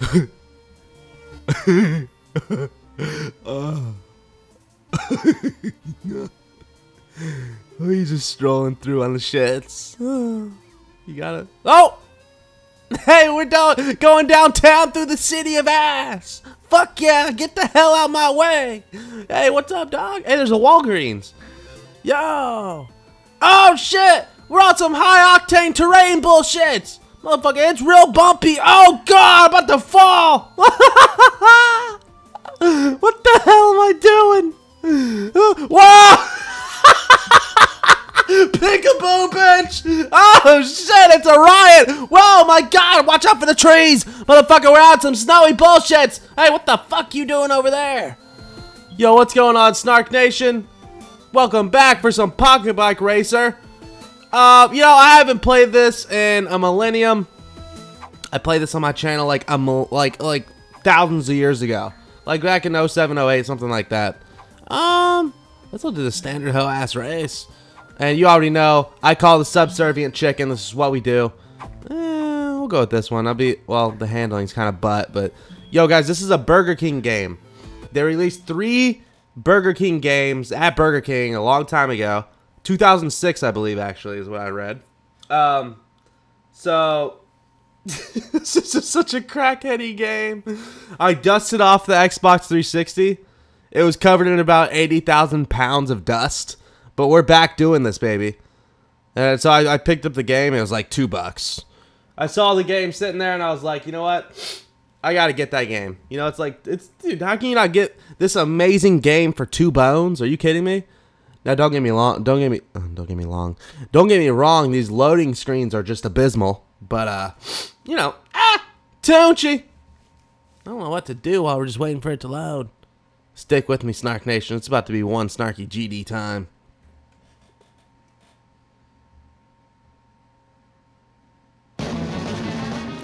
Ah. oh. He's just strolling through on the shits. Ah. You gotta. Oh! Hey, we're down, going downtown through the city of ass. Fuck yeah, get the hell out of my way. Hey, what's up, dog? Hey, there's a Walgreens. Yo. Oh, shit. We're on some high octane terrain bullshit. Motherfucker, it's real bumpy. Oh, God, I'm about to fall. what the hell am I doing? Whoa! Peekaboo, bitch! Oh shit, it's a riot! Whoa, my god, watch out for the trees! Motherfucker, we're on some snowy bullshits! Hey, what the fuck you doing over there? Yo, what's going on, Snark Nation? Welcome back for some Pocket Bike Racer. Uh, you know, I haven't played this in a millennium. I played this on my channel like a like like thousands of years ago. Like back in 07, 08, something like that. Um, let's look at the standard hoe ass race. And you already know, I call the subservient chicken. This is what we do. Eh, we'll go with this one. I'll be, well, the handling's kind of butt, but yo, guys, this is a Burger King game. They released three Burger King games at Burger King a long time ago. 2006, I believe, actually, is what I read. Um, so this is such a crackheady game. I dusted off the Xbox 360. It was covered in about 80,000 pounds of dust. But we're back doing this, baby. And so I, I picked up the game. It was like two bucks. I saw the game sitting there, and I was like, you know what? I gotta get that game. You know, it's like, it's dude. How can you not get this amazing game for two bones? Are you kidding me? Now, don't get me long. Don't get me. Uh, don't get me long. Don't get me wrong. These loading screens are just abysmal. But uh, you know, ah, Tunchy. I don't know what to do while we're just waiting for it to load. Stick with me, Snark Nation. It's about to be one snarky GD time.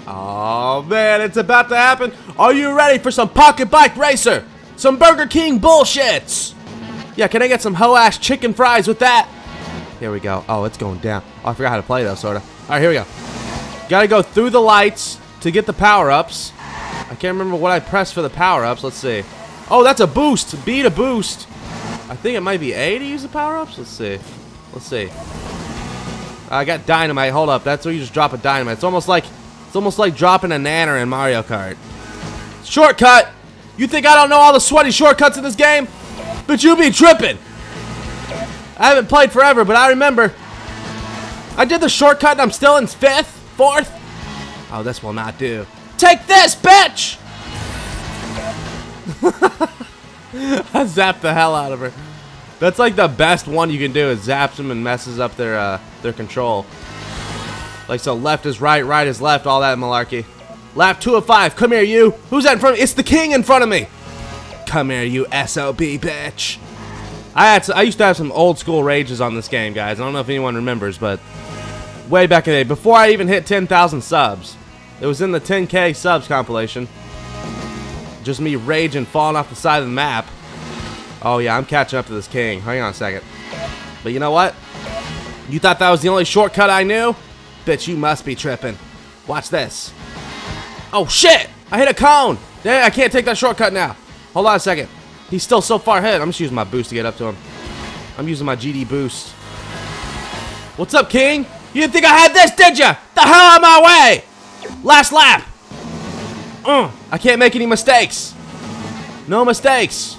Oh man, it's about to happen. Are you ready for some Pocket Bike Racer? Some Burger King bullshits? Yeah, can I get some hoe ass chicken fries with that? Here we go. Oh, it's going down. Oh, I forgot how to play though, sorta. Alright, here we go. Gotta go through the lights to get the power-ups. I can't remember what I pressed for the power-ups. Let's see. Oh, that's a boost. B to boost. I think it might be A to use the power-ups. Let's see. Let's see. I got dynamite. Hold up. That's where you just drop a dynamite. It's almost like it's almost like dropping a nanner in Mario Kart. Shortcut! You think I don't know all the sweaty shortcuts in this game? But you be tripping! I haven't played forever, but I remember. I did the shortcut and I'm still in fifth? Fourth? Oh, this will not do. Take this, bitch! I zapped the hell out of her. That's like the best one you can do is zaps them and messes up their uh, their control. Like so, left is right, right is left, all that malarkey. Lap 2 of 5, come here you. Who's that in front of me? It's the king in front of me. Come here you SOB bitch. I had to, I used to have some old school rages on this game, guys. I don't know if anyone remembers, but way back in the day, before I even hit 10,000 subs, it was in the 10k subs compilation. Just me raging, falling off the side of the map. Oh yeah, I'm catching up to this king. Hang on a second. But you know what? You thought that was the only shortcut I knew? Bitch, you must be tripping. Watch this. Oh, shit! I hit a cone! Dang, I can't take that shortcut now. Hold on a second. He's still so far ahead. I'm just using my boost to get up to him. I'm using my GD boost. What's up, King? You didn't think I had this, did ya? The hell out of my way! Last lap! Uh, I can't make any mistakes. No mistakes.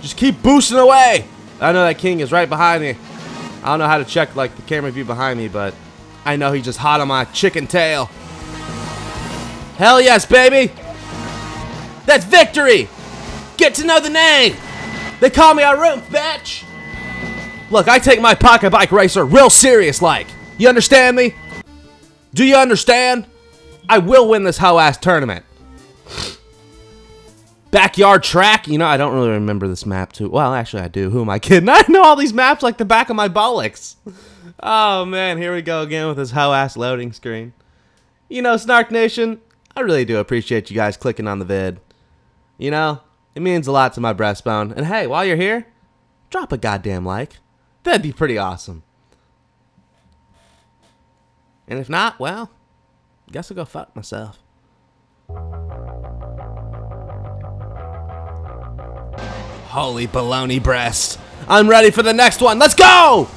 Just keep boosting away. I know that King is right behind me. I don't know how to check like the camera view behind me, but I know he's just hot on my chicken tail. Hell yes, baby! That's victory! Get to know the name! They call me a roof, bitch! Look, I take my pocket bike racer real serious like. You understand me? Do you understand? I will win this hoe ass tournament. Backyard track? You know, I don't really remember this map too. Well, actually I do. Who am I kidding? I know all these maps like the back of my bollocks. Oh man, here we go again with this hoe ass loading screen. You know, Snark Nation, I really do appreciate you guys clicking on the vid. You know, it means a lot to my breastbone. And hey, while you're here, drop a goddamn like. That'd be pretty awesome. And if not, well, guess I'll go fuck myself. Holy baloney breast. I'm ready for the next one. Let's go!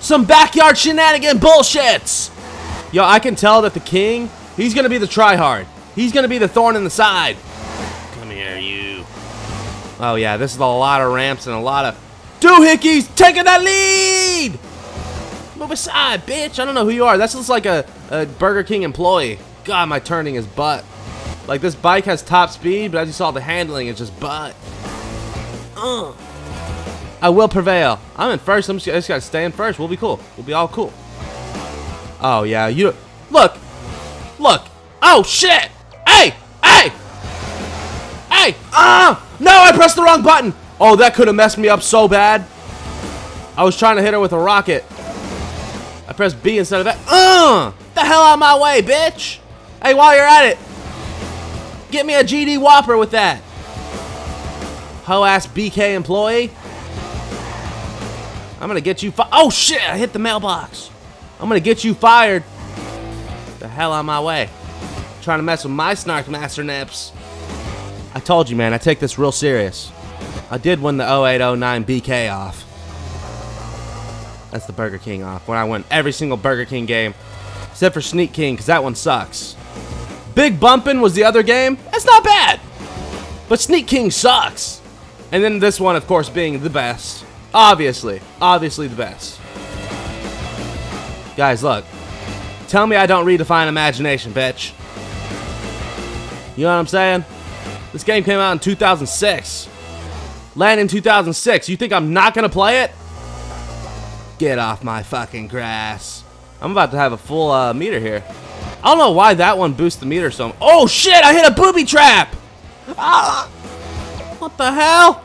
Some backyard shenanigan bullshits! Yo, I can tell that the king, he's gonna be the tryhard. He's gonna be the thorn in the side. Oh yeah, this is a lot of ramps and a lot of doohickeys taking that lead! Move aside, bitch. I don't know who you are. That's just like a, a Burger King employee. God, my turning is butt. Like, this bike has top speed, but as you saw, the handling is just butt. Uh. I will prevail. I'm in first. I'm just, I just gotta stay in first. We'll be cool. We'll be all cool. Oh, yeah. You... Look. Look. Oh, shit. Hey. Hey. Hey. Ah. No, I pressed the wrong button. Oh, that could have messed me up so bad. I was trying to hit her with a rocket. I pressed B instead of that. Uh! The hell out of my way, bitch! Hey, while you're at it, get me a GD Whopper with that. Ho-ass BK employee. I'm gonna get you Oh shit, I hit the mailbox. I'm gonna get you fired. The hell out of my way. Trying to mess with my Snark Master Nips. I told you, man, I take this real serious. I did win the 0809 BK off. That's the Burger King off. When I win every single Burger King game. Except for Sneak King, because that one sucks. Big Bumpin' was the other game. That's not bad. But Sneak King sucks. And then this one, of course, being the best. Obviously. Obviously the best. Guys, look. Tell me I don't redefine imagination, bitch. You know what I'm saying? This game came out in 2006. Landan 2006. You think I'm not going to play it? Get off my fucking grass. I'm about to have a full uh, meter here. I don't know why that one boosts the meter so much. Oh shit, I hit a booby trap! Ah! What the hell?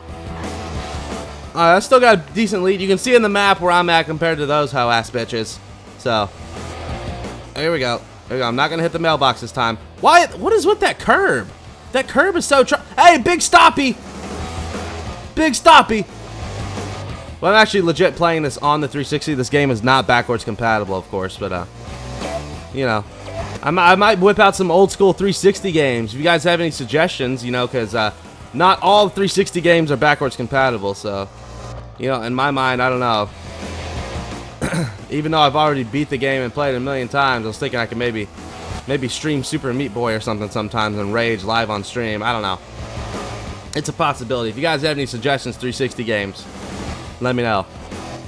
Alright, I still got a decent lead. You can see in the map where I'm at compared to those hoe ass bitches. So, here we go. Here we go. I'm not gonna hit the mailbox this time. Why? What is with that curb? That curb is so. hey, big stoppy! Big stoppy! Well, I'm actually legit playing this on the 360. This game is not backwards compatible, of course, but, uh, you know, I, I might whip out some old school 360 games. If you guys have any suggestions, you know, because, uh, not all 360 games are backwards compatible, so, you know, in my mind, I don't know. Even though I've already beat the game and played it a million times, I was thinking I could maybe, maybe stream Super Meat Boy or something sometimes and rage live on stream. I don't know. It's a possibility. If you guys have any suggestions, 360 games, let me know.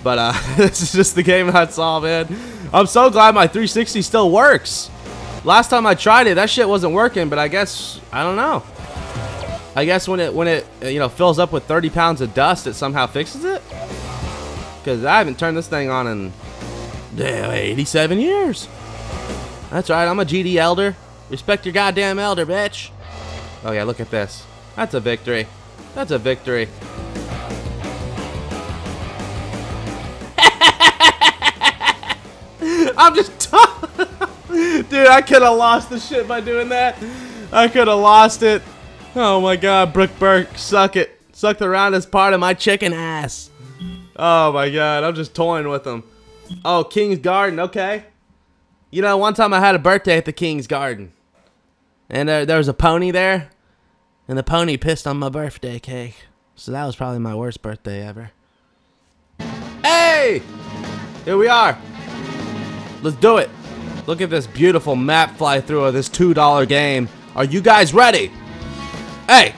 But uh, this is just the game I saw, man. I'm so glad my 360 still works. Last time I tried it, that shit wasn't working, but I guess, I don't know. I guess when it, when it, you know, fills up with 30 pounds of dust, it somehow fixes it? Because I haven't turned this thing on in, damn, 87 years. That's right, I'm a GD elder. Respect your goddamn elder, bitch. Oh yeah, look at this. That's a victory. That's a victory. I'm just Dude, I could have lost the shit by doing that. I could have lost it. Oh my god, Brooke Burke, suck it. Suck the roundest part of my chicken ass. Oh my god, I'm just toying with them. Oh, King's Garden, okay. You know, one time I had a birthday at the King's Garden. And there, there was a pony there. And the pony pissed on my birthday cake. So that was probably my worst birthday ever. Hey! Here we are. Let's do it. Look at this beautiful map fly through of this $2 game. Are you guys ready? Hey!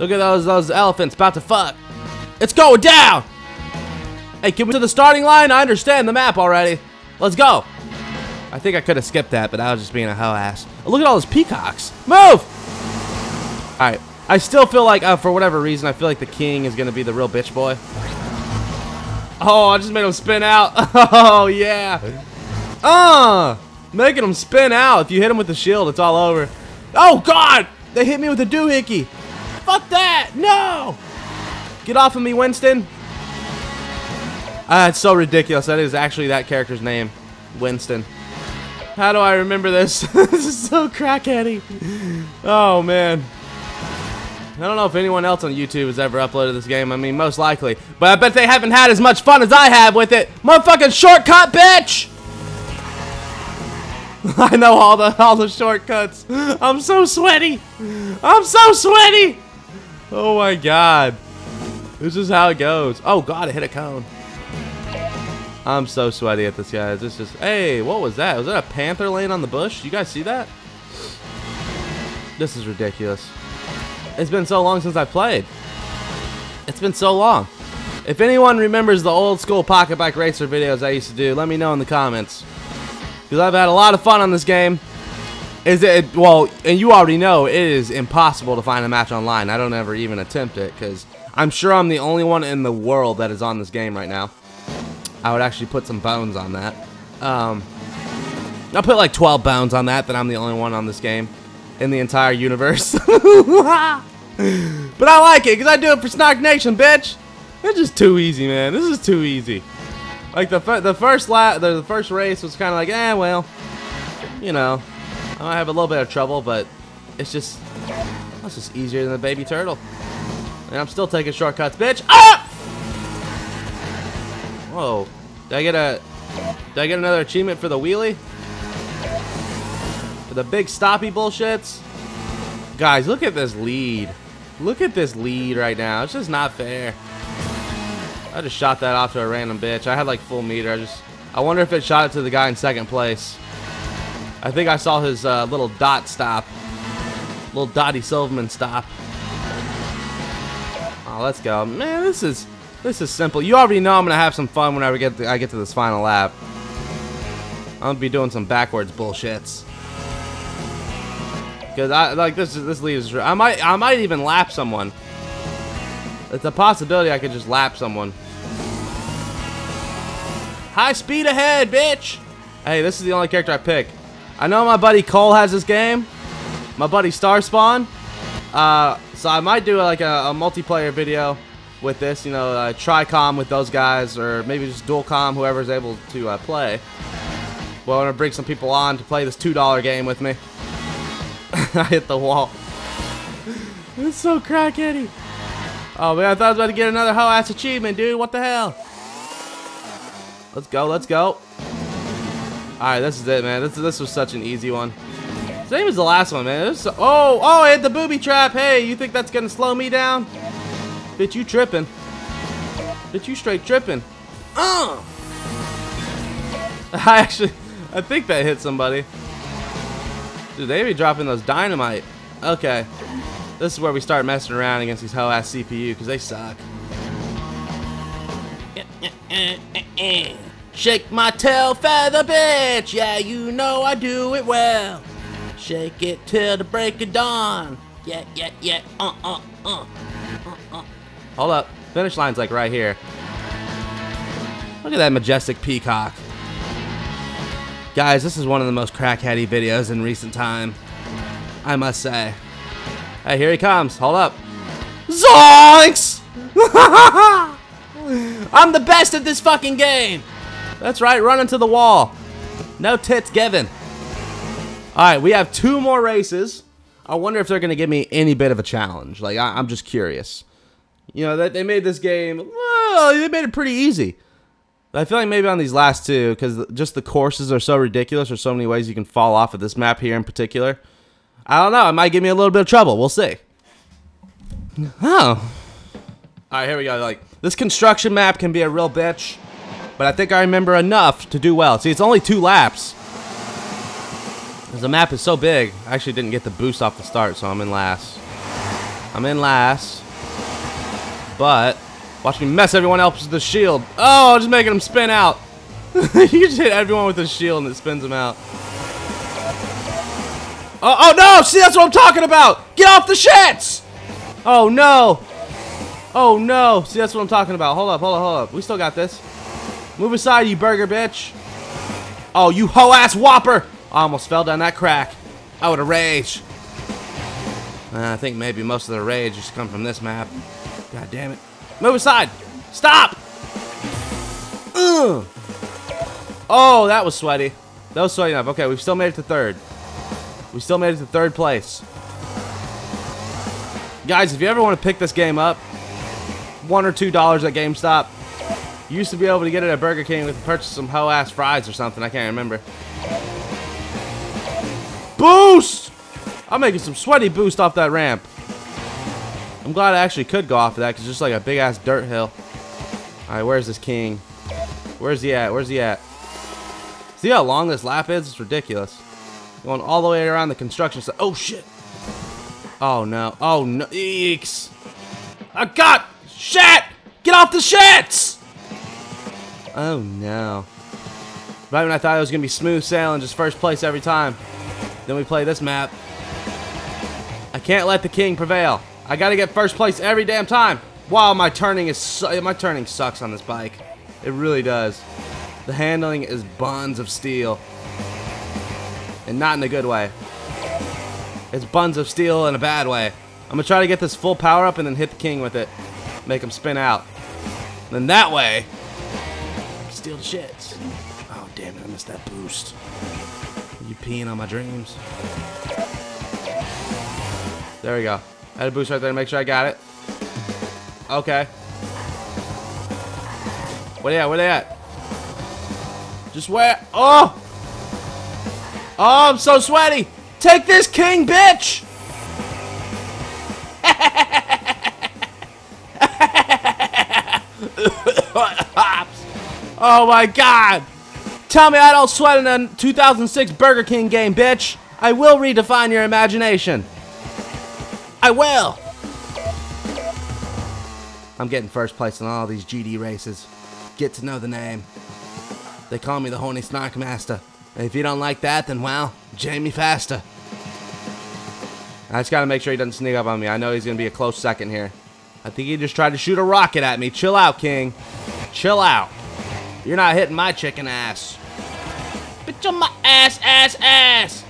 Look at those those elephants about to fuck. It's going down! Hey, get me to the starting line? I understand the map already. Let's go. I think I could have skipped that, but I was just being a hoe ass. Look at all those peacocks. Move! Alright. I still feel like, uh, for whatever reason, I feel like the king is going to be the real bitch boy. Oh, I just made him spin out. Oh, yeah. Uh, making him spin out. If you hit him with the shield, it's all over. Oh, God. They hit me with a doohickey. Fuck that. No. Get off of me, Winston. Ah, it's so ridiculous. That is actually that character's name. Winston. How do I remember this? this is so crackheady. Oh, man. I don't know if anyone else on YouTube has ever uploaded this game. I mean, most likely. But I bet they haven't had as much fun as I have with it. Motherfucking shortcut, bitch! I know all the all the shortcuts. I'm so sweaty. I'm so sweaty. Oh my god. This is how it goes. Oh god, I hit a cone. I'm so sweaty at this, guys. This just hey, what was that? Was that a panther laying on the bush? You guys see that? This is ridiculous. It's been so long since I played. It's been so long. If anyone remembers the old school pocket bike racer videos I used to do, let me know in the comments. Because I've had a lot of fun on this game. Is it well? And you already know it is impossible to find a match online. I don't ever even attempt it because I'm sure I'm the only one in the world that is on this game right now. I would actually put some bones on that. Um, I'll put like 12 bones on that. That I'm the only one on this game in the entire universe. but I like it because I do it for Snark Nation, bitch. It's just too easy, man. This is too easy. Like the the first lap, the, the first race was kind of like, eh, well, you know, I might have a little bit of trouble, but it's just, it's just easier than the baby turtle. And I'm still taking shortcuts, bitch. Ah! Whoa. Did I get a, did I get another achievement for the wheelie? For the big stoppy bullshits? Guys, look at this lead. Look at this lead right now. It's just not fair. I just shot that off to a random bitch. I had like full meter. I just, I wonder if it shot it to the guy in second place. I think I saw his uh, little dot stop. Little Dottie Silverman stop. Oh, let's go. Man, this is this is simple. You already know I'm gonna have some fun whenever I get to, I get to this final lap. I'm gonna be doing some backwards bullshits. Cause I like this. This leaves. I might. I might even lap someone. It's a possibility I could just lap someone. High speed ahead, bitch! Hey, this is the only character I pick. I know my buddy Cole has this game. My buddy Starspawn. Uh, so I might do like a, a multiplayer video with this, you know, uh, Tricom with those guys, or maybe just Dualcom, whoever's able to uh, play. Well, I'm gonna bring some people on to play this $2 game with me. I hit the wall. it's so crackheady. Oh man, I thought I was about to get another hoe ass achievement, dude. What the hell? Let's go, let's go. Alright, this is it, man. This this was such an easy one. Same as the last one, man. So, oh, oh, I hit the booby trap. Hey, you think that's gonna slow me down? Bitch, you tripping. Bitch, you straight tripping. Uh! I actually, I think that hit somebody. Dude, they be dropping those dynamite. Okay. This is where we start messing around against these hoe ass CPU because they suck. Shake my tail feather, bitch. Yeah, you know I do it well. Shake it till the break of dawn. Yeah, yeah, yeah. Uh. uh, uh. Hold up. Finish line's like right here. Look at that majestic peacock. Guys, this is one of the most crackheady videos in recent time. I must say. Hey, here he comes. Hold up. Zoinks! I'm the best at this fucking game! That's right, run into the wall. No tits given. Alright, we have two more races. I wonder if they're going to give me any bit of a challenge. Like, I am just curious. You know, that they made this game, well, they made it pretty easy. I feel like maybe on these last two, because just the courses are so ridiculous, there's so many ways you can fall off of this map here in particular. I don't know, it might give me a little bit of trouble. We'll see. Oh. Alright, here we go. Like, this construction map can be a real bitch. But I think I remember enough to do well. See, it's only two laps. Because the map is so big, I actually didn't get the boost off the start, so I'm in last. I'm in last. But, watch me mess everyone else with the shield. Oh, just making them spin out. you just hit everyone with the shield and it spins them out. Oh, oh no! See, that's what I'm talking about! Get off the shits! Oh no! Oh no! See, that's what I'm talking about. Hold up, hold up, hold up. We still got this. Move aside, you burger bitch. Oh, you hoe ass whopper! I almost fell down that crack. I would have rage. Uh, I think maybe most of the rage just come from this map. God damn it. Move aside! Stop! Ugh. Oh, that was sweaty. That was sweaty enough. Okay, we've still made it to third. We still made it to third place. Guys, if you ever want to pick this game up, one or two dollars at GameStop, you used to be able to get it at Burger King with purchase some hoe ass fries or something. I can't remember. Boost! I'm making some sweaty boost off that ramp. I'm glad I actually could go off of that because it's just like a big ass dirt hill. Alright, where's this king? Where's he at? Where's he at? See how long this lap is? It's ridiculous. Going all the way around the construction site. Oh shit! Oh no. Oh no. Eeks! Oh god! Shit! Get off the shits! Oh no. Right when I thought it was gonna be smooth sailing, just first place every time. Then we play this map. I can't let the king prevail. I gotta get first place every damn time. Wow, my turning is su my turning sucks on this bike. It really does. The handling is buns of steel. And not in a good way. It's buns of steel in a bad way. I'm gonna try to get this full power up and then hit the king with it. Make him spin out. And then that way, steal the shits. Oh damn it, I missed that boost. You peeing on my dreams. There we go. I had a boost right there to make sure I got it. Okay. Where they at? Where they at? Just where? Oh! Oh, I'm so sweaty! Take this king, bitch! oh my god! Tell me I don't sweat in a 2006 Burger King game, bitch! I will redefine your imagination. I will! I'm getting first place in all these GD races. Get to know the name. They call me the Horny Snark Master. If you don't like that, then well, Jamie Faster. I just gotta make sure he doesn't sneak up on me. I know he's gonna be a close second here. I think he just tried to shoot a rocket at me. Chill out, King. Chill out. You're not hitting my chicken ass. Bitch on my ass, ass, ass.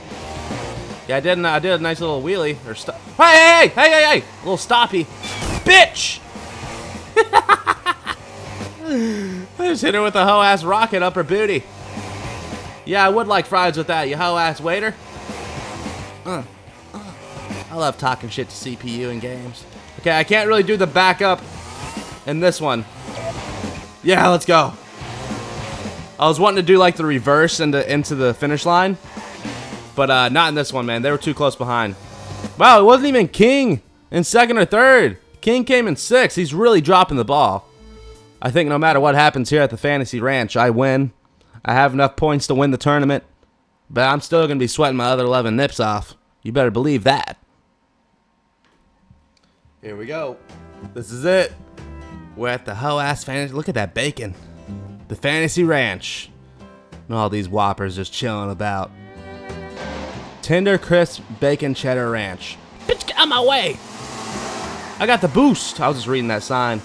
Yeah, I did. I did a nice little wheelie or stop. Hey, hey, hey, hey, hey, A little stoppy. Bitch. I just hit her with a hoe ass rocket up her booty. Yeah, I would like fries with that, you hoe ass waiter. Uh, uh. I love talking shit to CPU in games. Okay, I can't really do the backup in this one. Yeah, let's go. I was wanting to do like the reverse into into the finish line, but uh, not in this one, man. They were too close behind. Wow, it wasn't even King in second or third. King came in sixth. He's really dropping the ball. I think no matter what happens here at the Fantasy Ranch, I win. I have enough points to win the tournament, but I'm still going to be sweating my other 11 nips off. You better believe that. Here we go. This is it. We're at the hoe ass fantasy. Look at that bacon. The Fantasy Ranch. And all these whoppers just chilling about. Tender crisp bacon cheddar ranch. Bitch, get out my way. I got the boost. I was just reading that sign.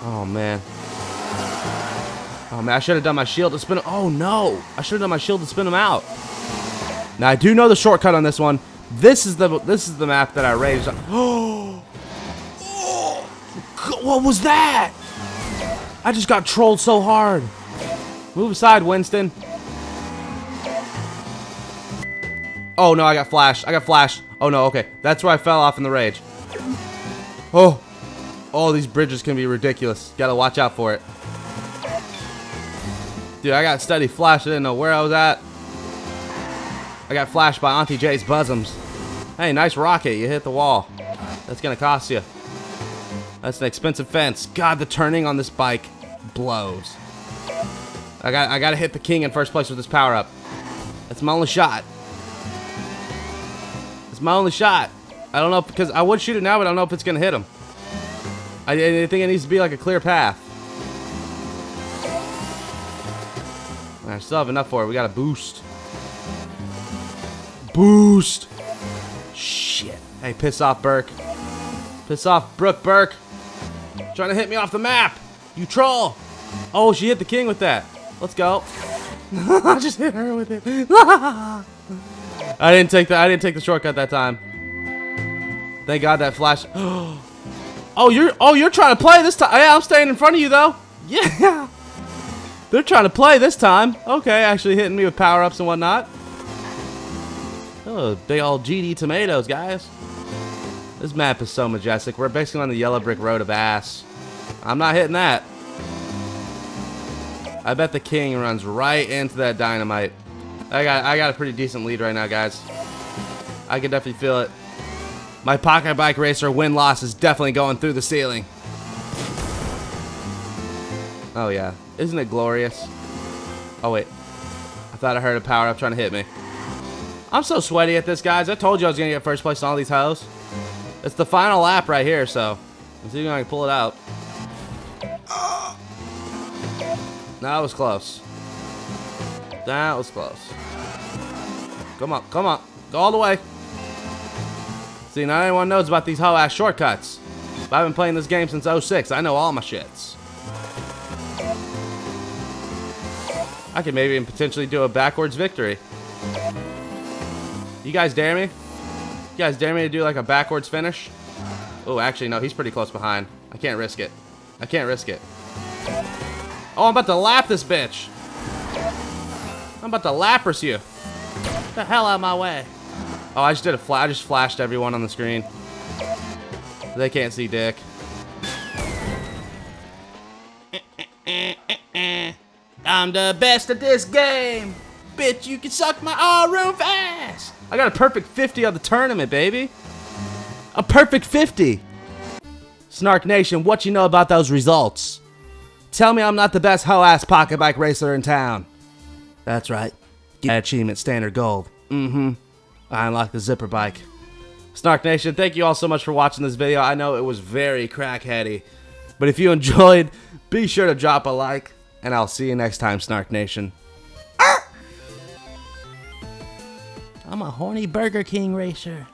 Oh, man. Oh, man, I should have done my shield to spin him. Oh, no. I should have done my shield to spin him out. Now, I do know the shortcut on this one. This is the this is the map that I raised. Oh, oh what was that? I just got trolled so hard. Move aside, Winston. Oh, no, I got flashed. I got flashed. Oh, no, okay. That's where I fell off in the rage. Oh. Oh, these bridges can be ridiculous. Gotta watch out for it. Dude, I got steady flash. I didn't know where I was at. I got flashed by Auntie J's bosoms. Hey, nice rocket. You hit the wall. That's gonna cost you. That's an expensive fence. God, the turning on this bike blows. I got I gotta hit the king in first place with this power up. That's my only shot. My only shot. I don't know because I would shoot it now, but I don't know if it's gonna hit him. I, I think it needs to be like a clear path. I still have enough for it. We got a boost. Boost. Shit. Hey, piss off, Burke. Piss off, Brooke Burke. Trying to hit me off the map. You troll. Oh, she hit the king with that. Let's go. I just hit her with it. I didn't take the I didn't take the shortcut that time. Thank God that flash. Oh, you're oh you're trying to play this time. Yeah, I'm staying in front of you though. Yeah. They're trying to play this time. Okay, actually hitting me with power ups and whatnot. Oh, big old GD tomatoes, guys. This map is so majestic. We're basically on the yellow brick road of ass. I'm not hitting that. I bet the king runs right into that dynamite. I got I got a pretty decent lead right now, guys. I can definitely feel it. My pocket bike racer win loss is definitely going through the ceiling. Oh yeah, isn't it glorious? Oh wait, I thought I heard a power up trying to hit me. I'm so sweaty at this, guys. I told you I was gonna get first place on all these hoes. It's the final lap right here, so let's see if I can pull it out. That was close. That was close. Come on, come on. Go all the way. See, not anyone knows about these hoe ass shortcuts. But I've been playing this game since 06. I know all my shits. I could maybe even potentially do a backwards victory. You guys dare me? You guys dare me to do like a backwards finish? Oh, actually, no, he's pretty close behind. I can't risk it. I can't risk it. Oh, I'm about to lap this bitch. I'm about to lapras you. Get the hell out of my way. Oh, I just did a flash. I just flashed everyone on the screen. They can't see dick. I'm the best at this game. Bitch, you can suck my all room fast. I got a perfect 50 of the tournament, baby. A perfect 50. Snark Nation, what you know about those results? Tell me I'm not the best hoe-ass pocket bike racer in town. That's right. Get achievement standard gold. Mm-hmm. I unlocked the zipper bike. Snark Nation, thank you all so much for watching this video. I know it was very crackheady. But if you enjoyed, be sure to drop a like. And I'll see you next time, Snark Nation. I'm a horny Burger King racer.